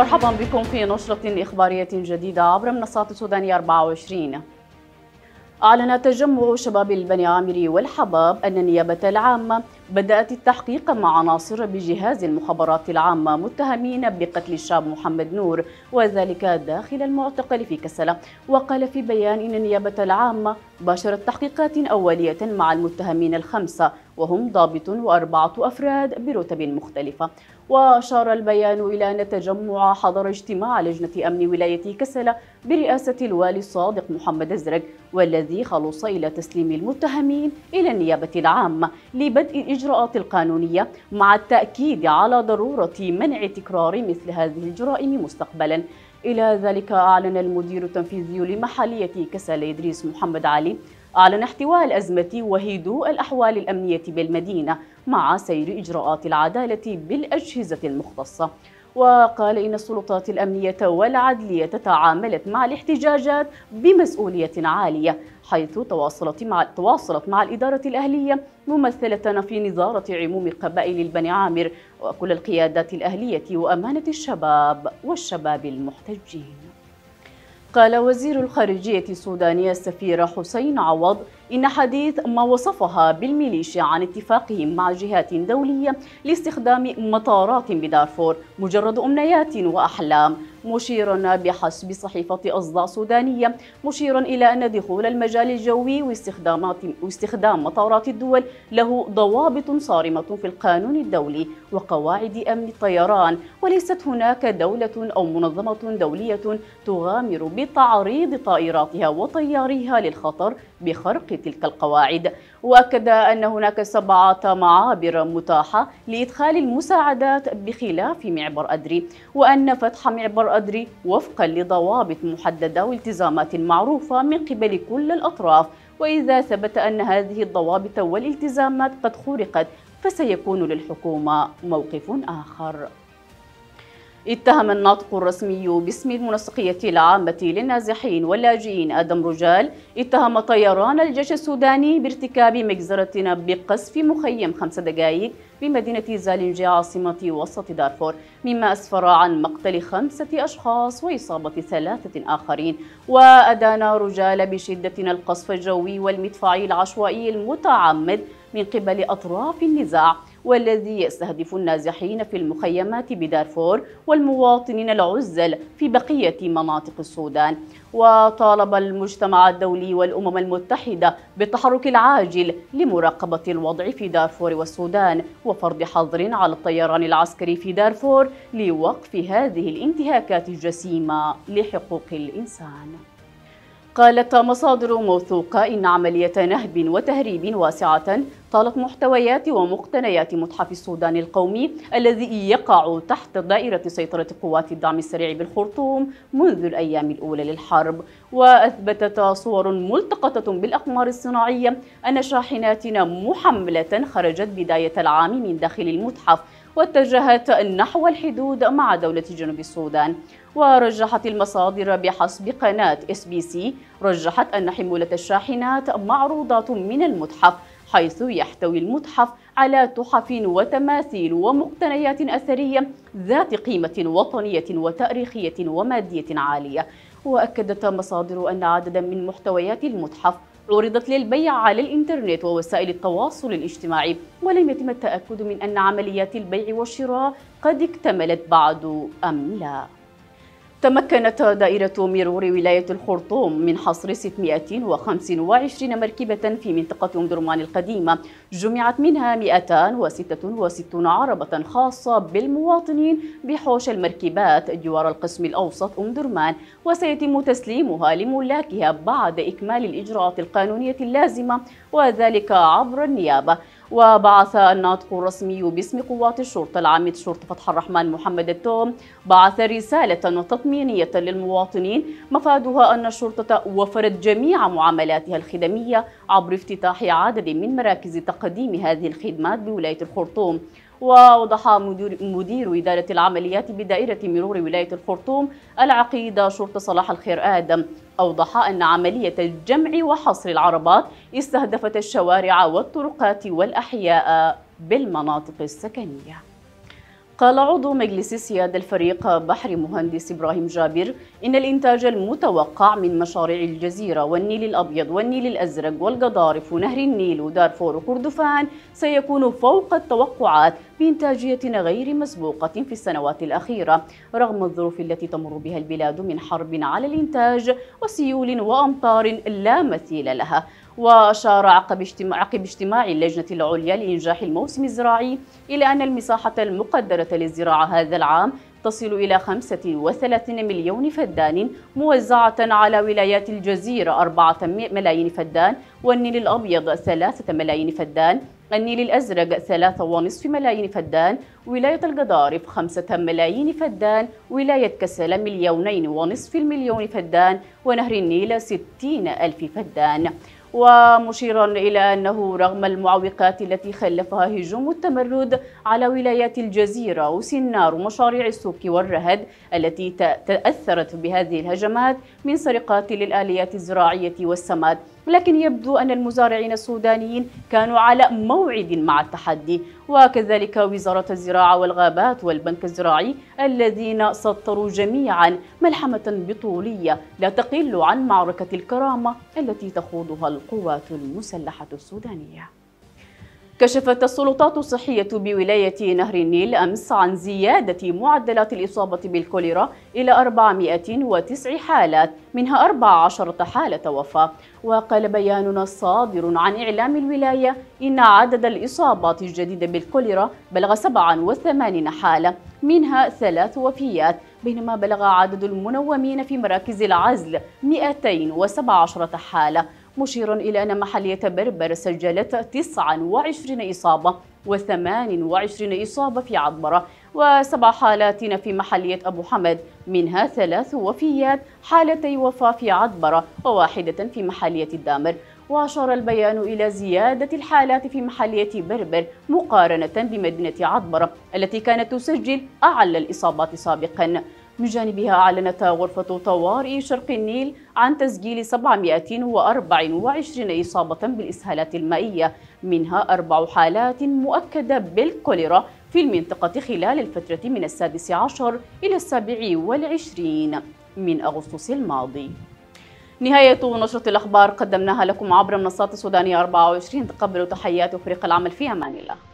مرحبا بكم في نشرة إخبارية جديدة عبر منصات السودانية 24 أعلن تجمع شباب البني عامر والحباب أن النيابة العامة بدأت التحقيق مع عناصر بجهاز المخابرات العامة متهمين بقتل الشاب محمد نور وذلك داخل المعتقل في كسلة وقال في بيان إن النيابة العامة باشرت تحقيقات أولية مع المتهمين الخمسة وهم ضابط وأربعة أفراد برتب مختلفة. وأشار البيان إلى أن التجمع حضر اجتماع لجنة أمن ولاية كسلة برئاسة الوالي الصادق محمد أزرق والذي خلص إلى تسليم المتهمين إلى النيابة العامة لبدء الإجراءات القانونية مع التأكيد على ضرورة منع تكرار مثل هذه الجرائم مستقبلا. إلى ذلك أعلن المدير التنفيذي لمحلية كسل إدريس محمد علي أعلن احتواء الأزمة وهدوء الأحوال الأمنية بالمدينة مع سير إجراءات العدالة بالأجهزة المختصة. وقال إن السلطات الأمنية والعدلية تعاملت مع الاحتجاجات بمسؤولية عالية حيث تواصلت مع تواصلت مع الإدارة الأهلية ممثلة في نظارة عموم قبائل البني عامر وكل القيادات الأهلية وأمانة الشباب والشباب المحتجين. قال وزير الخارجية السوداني السفير حسين عوض إن حديث ما وصفها بالميليشيا عن اتفاقهم مع جهات دولية لاستخدام مطارات بدارفور مجرد أمنيات وأحلام. مشيرا بحسب صحيفة أصداء سودانية مشيرا إلى أن دخول المجال الجوي واستخدامات واستخدام مطارات الدول له ضوابط صارمة في القانون الدولي وقواعد أمن الطيران. وليست هناك دولة أو منظمة دولية تغامر بتعريض طائراتها وطياريها للخطر بخرق تلك القواعد. وأكد أن هناك سبعة معابر متاحة لإدخال المساعدات بخلاف معبر أدري وأن فتح معبر أدري وفقا لضوابط محددة والتزامات معروفة من قبل كل الأطراف. وإذا ثبت أن هذه الضوابط والالتزامات قد خرقت فسيكون للحكومة موقف آخر. اتهم الناطق الرسمي باسم المنسقية العامة للنازحين واللاجئين آدم رجال اتهم طيران الجيش السوداني بارتكاب مجزرة بقصف مخيم خمس دقائق بمدينة زالنجي عاصمة وسط دارفور مما أسفر عن مقتل خمسة أشخاص وإصابة ثلاثة آخرين. وأدان رجال بشدة القصف الجوي والمدفعي العشوائي المتعمد من قبل أطراف النزاع والذي يستهدف النازحين في المخيمات بدارفور والمواطنين العزل في بقية مناطق السودان. وطالب المجتمع الدولي والأمم المتحدة بالتحرك العاجل لمراقبة الوضع في دارفور والسودان وفرض حظر على الطيران العسكري في دارفور لوقف هذه الانتهاكات الجسيمة لحقوق الإنسان. قالت مصادر موثوقة إن عملية نهب وتهريب واسعة طالت محتويات ومقتنيات متحف السودان القومي الذي يقع تحت دائرة سيطرة قوات الدعم السريع بالخرطوم منذ الأيام الأولى للحرب. وأثبتت صور ملتقطة بالأقمار الصناعية أن شاحنات محملة خرجت بداية العام من داخل المتحف واتجهت نحو الحدود مع دولة جنوب السودان. ورجحت المصادر بحسب قناة اس بي سي رجحت أن حمولة الشاحنات معروضات من المتحف حيث يحتوي المتحف على تحف وتماثيل ومقتنيات أثرية ذات قيمة وطنية وتاريخية ومادية عالية. وأكدت مصادر أن عددا من محتويات المتحف عرضت للبيع على الإنترنت ووسائل التواصل الاجتماعي ولم يتم التأكد من أن عمليات البيع والشراء قد اكتملت بعد أم لا. تمكنت دائرة مرور ولاية الخرطوم من حصر 625 مركبة في منطقة أم درمان القديمة. جمعت منها 266 عربة خاصة بالمواطنين بحوش المركبات جوار القسم الأوسط أم درمان وسيتم تسليمها لملاكها بعد إكمال الإجراءات القانونية اللازمة وذلك عبر النيابة. وبعث الناطق الرسمي باسم قوات الشرطة العامة شرطة فتح الرحمن محمد التوم بعث رسالة تطمينية للمواطنين مفادها أن الشرطة وفرت جميع معاملاتها الخدمية عبر افتتاح عدد من مراكز تقديم هذه الخدمات بولاية الخرطوم وأوضح مدير, مدير إدارة العمليات بدائرة مرور ولاية الخرطوم العقيدة شرطة صلاح الخير آدم. أوضح أن عملية الجمع وحصر العربات استهدفت الشوارع والطرقات والأحياء بالمناطق السكنية. قال عضو مجلس سيادة الفريق بحري مهندس إبراهيم جابر إن الإنتاج المتوقع من مشاريع الجزيرة والنيل الأبيض والنيل الأزرق والقضارف ونهر النيل ودارفور وكردفان سيكون فوق التوقعات بإنتاجية غير مسبوقة في السنوات الأخيرة رغم الظروف التي تمر بها البلاد من حرب على الإنتاج وسيول وأمطار لا مثيل لها. وأشار عقب اجتماع, عقب اجتماع اللجنة العليا لإنجاح الموسم الزراعي إلى أن المساحة المقدرة للزراعة هذا العام تصل إلى 35 مليون فدان موزعة على ولايات الجزيرة 4 ملايين فدان والنيل الأبيض 3 ملايين فدان النيل الأزرق ثلاثة ونصف ملايين فدان ولاية القضارف خمسة ملايين فدان ولاية كسل مليونين ونصف المليون فدان ونهر النيل ستين ألف فدان. ومشيرا إلى أنه رغم المعوقات التي خلفها هجوم التمرد على ولايات الجزيرة وسنار ومشاريع السوق والرهد التي تأثرت بهذه الهجمات من سرقات للآليات الزراعية والسماد لكن يبدو أن المزارعين السودانيين كانوا على موعد مع التحدي. وكذلك وزارة الزراعة والغابات والبنك الزراعي الذين سطروا جميعا ملحمة بطولية لا تقل عن معركة الكرامة التي تخوضها القوات المسلحة السودانية. كشفت السلطات الصحية بولاية نهر النيل أمس عن زيادة معدلات الإصابة بالكوليرا إلى 409 حالات منها 14 حالة وفاة. وقال بيان صادر عن إعلام الولاية إن عدد الإصابات الجديدة بالكوليرا بلغ 87 حالة منها ثلاث وفيات بينما بلغ عدد المنومين في مراكز العزل 217 حالة. مشيرا إلى أن محلية بربر سجلت 29 إصابة و28 إصابة في عبرة وسبع حالات في محلية أبو حمد منها ثلاث وفيات حالتي وفاة في عدبرة وواحدة في محلية الدامر. وأشار البيان إلى زيادة الحالات في محلية بربر مقارنة بمدينة عدبرة التي كانت تسجل أعلى الإصابات سابقاً. من جانبها أعلنت غرفة طوارئ شرق النيل عن تسجيل 724 إصابة بالإسهالات المائية منها أربع حالات مؤكدة بالكوليرا في المنطقة خلال الفترة من السادس عشر إلى السابع والعشرين من أغسطس الماضي. نهاية نشرة الأخبار قدمناها لكم عبر منصات السودانية 24 تقبلوا تحيات فريق العمل في أمان الله.